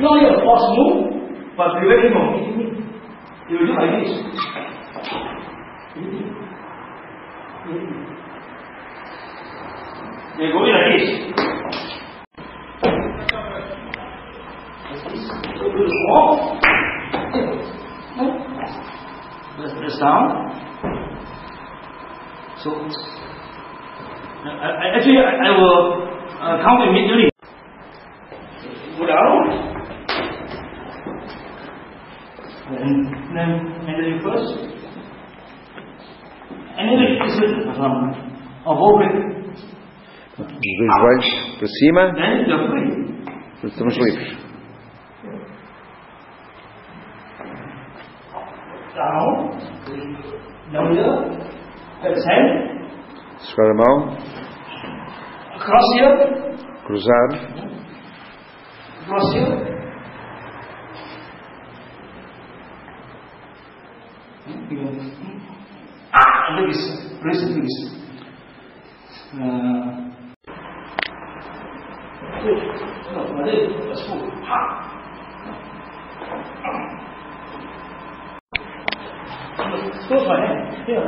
not only a move, but prevent him from hitting me. He will do like this. They go like this. The small. Press, press down. So, I, I, actually, I, I will uh, count immediately. En, en, first? And if it isn't avoid Dois joelhos para cima. Estamos livres. Down. Down Segurar a mão. Cruzar. Ah, look this. It, please. Uh, no, leg. Let's go. Ha.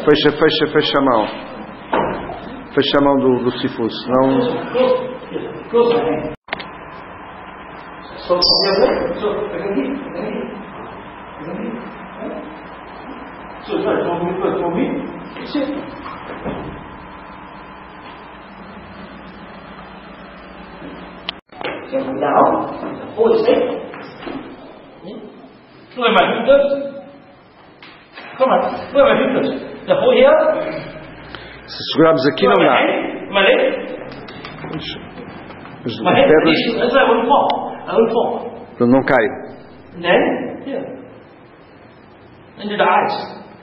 Fecha, fecha, fecha a mão. Fecha a mão do, do Sifu, senão Close, yes, close my hand. So, yeah, so, I can hit, I can hit. I can hit. Huh? So, try for me, for for me. Sit. So, now, hold it straight. Look at my fingers. Come on, look at my fingers. The whole here. se segurarmos aqui não dá. As, as portanto, não cai Then, here. Into the eyes.